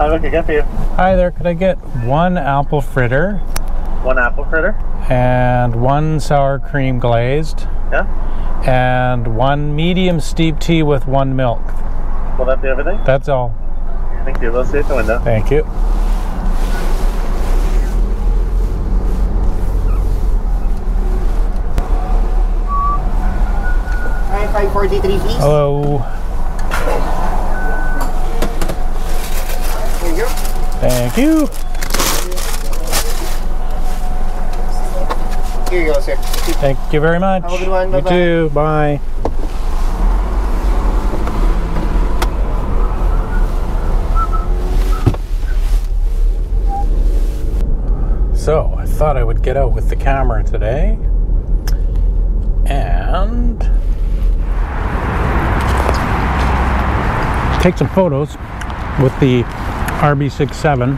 Hi, what can I get for you? Hi there, could I get one apple fritter One apple fritter. and one sour cream glazed Yeah. and one medium steep tea with one milk? Will that be everything? That's all. Thank you. We'll see you at the window. Thank you. Hi, 543 please. Hello. Here you go. Thank you. Here you go, sir. Thank you very much. Have a good one. You Bye-bye. too. Bye. So, I thought I would get out with the camera today and take some photos with the RB67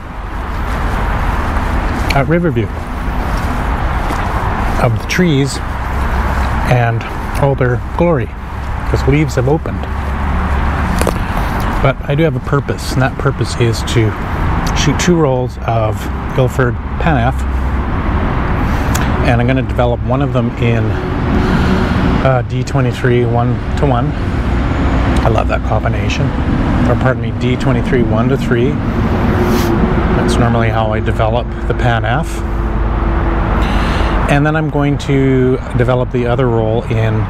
at Riverview of the trees and all their glory because leaves have opened. But I do have a purpose, and that purpose is to shoot two rolls of Ilford Pan F, and I'm going to develop one of them in uh, D23 1 to 1. I love that combination. Or pardon me, D23 1 to 3. That's normally how I develop the Pan F. and then I'm going to develop the other roll in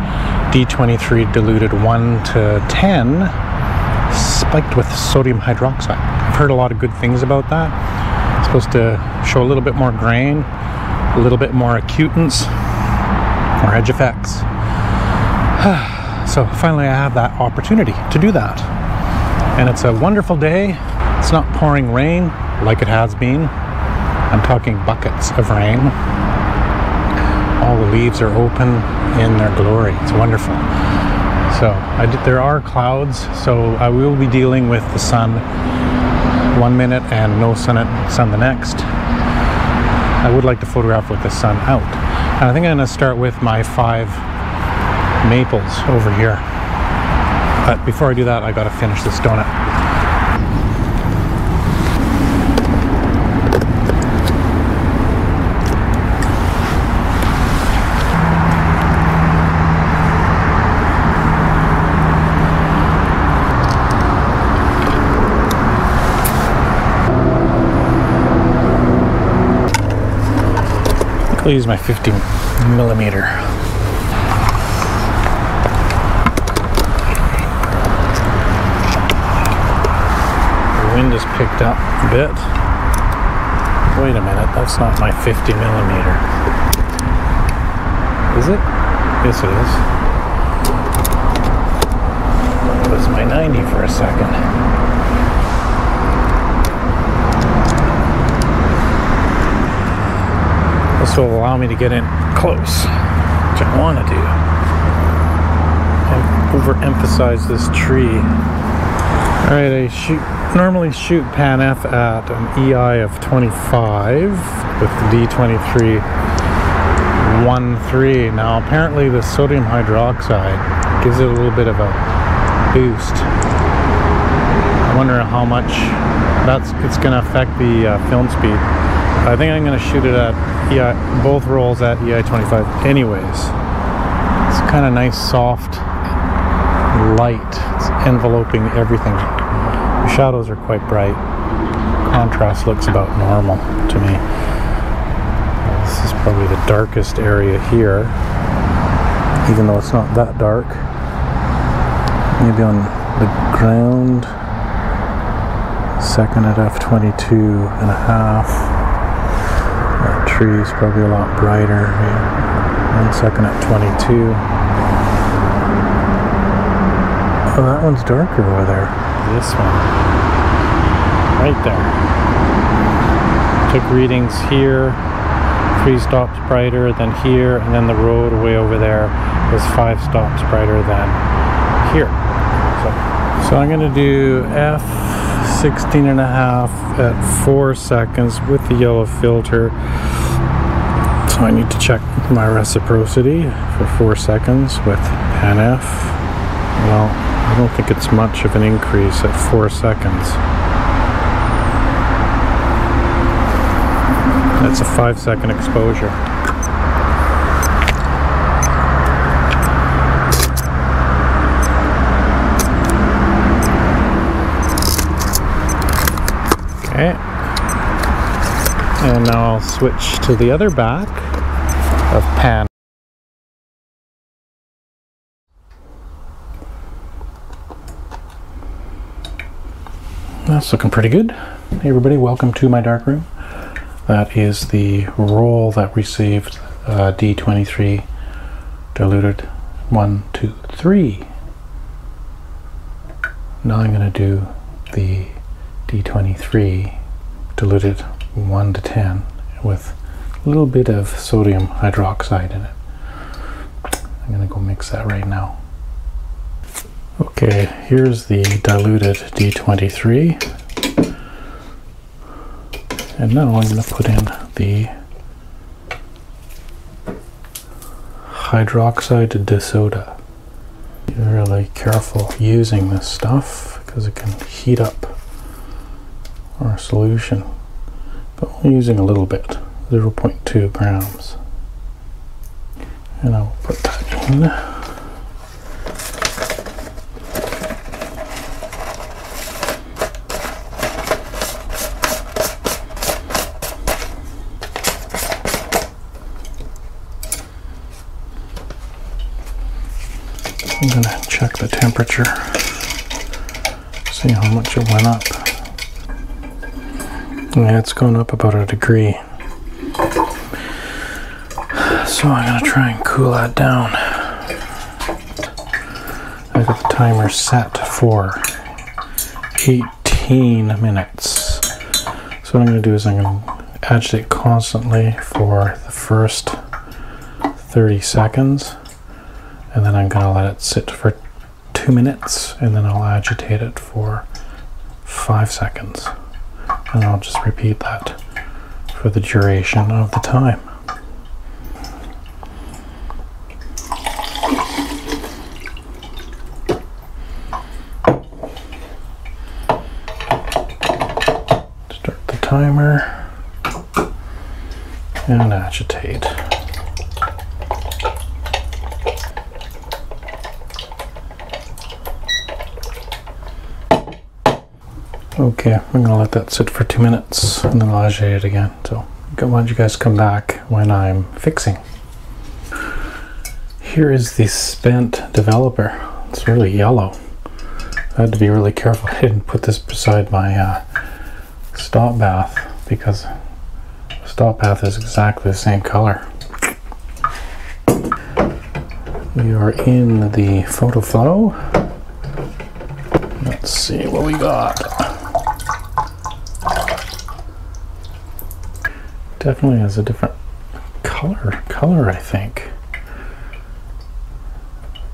D23 diluted 1 to 10 spiked with sodium hydroxide. I've heard a lot of good things about that. It's supposed to show a little bit more grain, a little bit more acutance, more edge effects. so finally I have that opportunity to do that. And it's a wonderful day. It's not pouring rain like it has been. I'm talking buckets of rain all the leaves are open in their glory. It's wonderful. So did, there are clouds, so I will be dealing with the sun one minute and no sun, sun the next. I would like to photograph with the sun out. And I think I'm going to start with my five maples over here. But before I do that, I got to finish this donut. I'll use my 50 millimeter. Wind has picked up a bit. Wait a minute, that's not my 50 millimeter. Is it? Yes, it is. It was my 90 for a second. This will allow me to get in close, which I want to do. And overemphasize this tree. Alright, I shoot normally shoot Pan F at an EI of 25 with the D23 1.3. Now apparently the sodium hydroxide gives it a little bit of a boost. I wonder how much that's it's going to affect the uh, film speed. I think I'm going to shoot it at EI, both rolls at EI 25 anyways. It's kind of nice, soft light. It's enveloping everything. Shadows are quite bright. Contrast looks about normal to me. This is probably the darkest area here, even though it's not that dark. Maybe on the ground, second at f22 and a half. That tree is probably a lot brighter. One second at 22. Oh, that one's darker over there. This one. Right there. Took readings here. Three stops brighter than here, and then the road way over there was five stops brighter than here. So, so I'm gonna do F 16 and a half at four seconds with the yellow filter. So I need to check my reciprocity for four seconds with Pan F. Well, I don't think it's much of an increase at four seconds. That's a five second exposure. Okay. And now I'll switch to the other back of pan. That's looking pretty good. Hey everybody, welcome to my dark room. That is the roll that received uh, D23 diluted one, two, three. Now I'm going to do the D23 diluted 1 to 10 with a little bit of sodium hydroxide in it. I'm going to go mix that right now. Okay, here's the diluted D23. And now I'm going to put in the hydroxide de soda. Be really careful using this stuff because it can heat up our solution. But we're using a little bit, 0.2 grams. And I'll put that in. I'm going to check the temperature, see how much it went up. Yeah, it's going up about a degree. So I'm going to try and cool that down. I got the timer set for 18 minutes. So what I'm going to do is I'm going to agitate constantly for the first 30 seconds and then I'm going to let it sit for two minutes and then I'll agitate it for five seconds and I'll just repeat that for the duration of the time. Start the timer and agitate. Okay, I'm gonna let that sit for two minutes and then I'll agitate it again. So why don't you guys come back when I'm fixing. Here is the spent developer. It's really yellow. I had to be really careful. I didn't put this beside my uh, stop bath because stop bath is exactly the same color. We are in the photo flow. Let's see what we got. Definitely has a different color, color I think.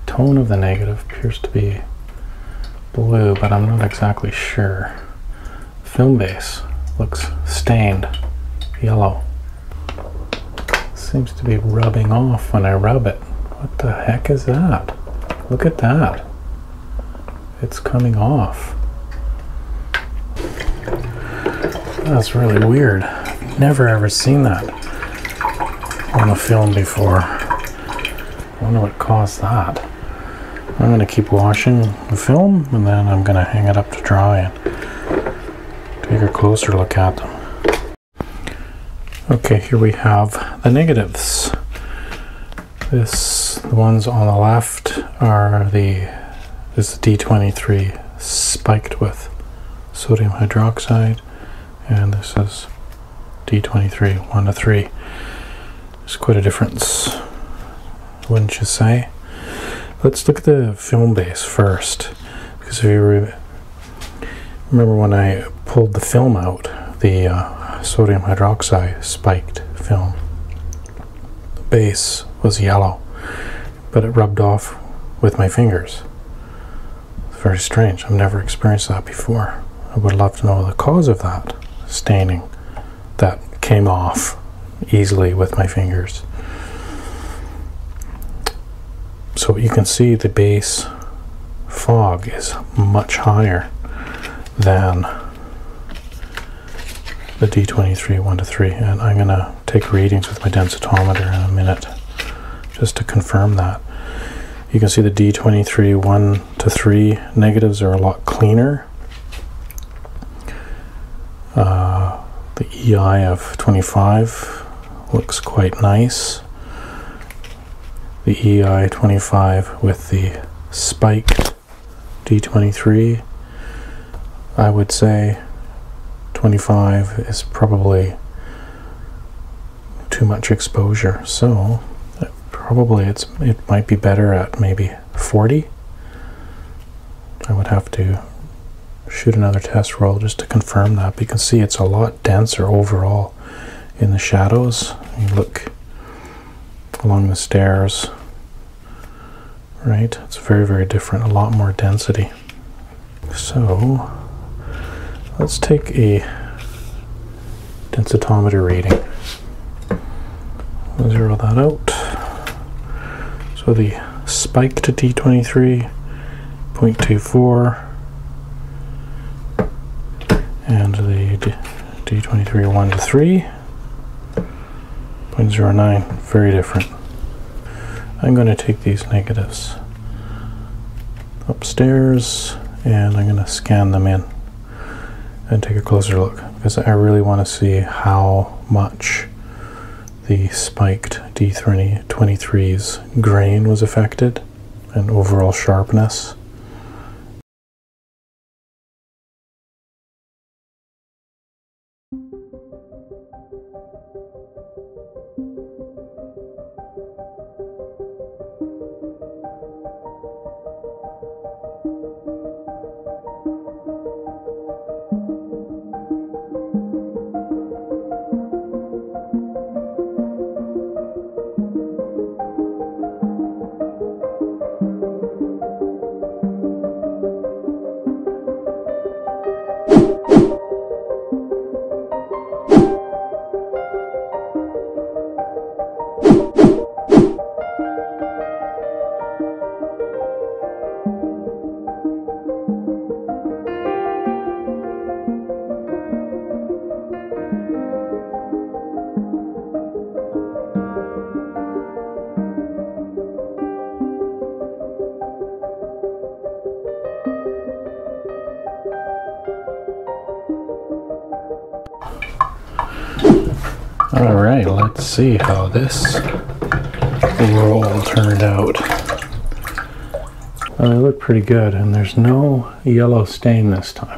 Tone of the negative appears to be blue, but I'm not exactly sure. Film base looks stained yellow. Seems to be rubbing off when I rub it. What the heck is that? Look at that. It's coming off. That's really weird. Never ever seen that on a film before. I wonder what caused that. I'm going to keep washing the film and then I'm going to hang it up to dry and take a closer look at them. Okay, here we have the negatives. This, the ones on the left are the, this is D23 spiked with sodium hydroxide and this is D23, 1 to 3. There's quite a difference, wouldn't you say? Let's look at the film base first, because if you re remember when I pulled the film out, the uh, sodium hydroxide spiked film, the base was yellow, but it rubbed off with my fingers. It's very strange. I've never experienced that before. I would love to know the cause of that staining that came off easily with my fingers. So you can see the base fog is much higher than the D23 1 to 3 and I'm going to take readings with my densitometer in a minute just to confirm that. You can see the D23 1 to 3 negatives are a lot cleaner. The EI of 25 looks quite nice. The EI 25 with the spiked D23 I would say 25 is probably too much exposure so probably it's it might be better at maybe 40 I would have to shoot another test roll just to confirm that but you can see it's a lot denser overall in the shadows. You look along the stairs right? It's very very different a lot more density. So let's take a densitometer reading. Zero that out. So the spike to D23 0.24 and the D23 1 to 3 0.09 very different I'm going to take these negatives upstairs and I'm going to scan them in and take a closer look because I really want to see how much the spiked D23's grain was affected and overall sharpness. All right, let's see how this roll turned out. Well, they look pretty good, and there's no yellow stain this time.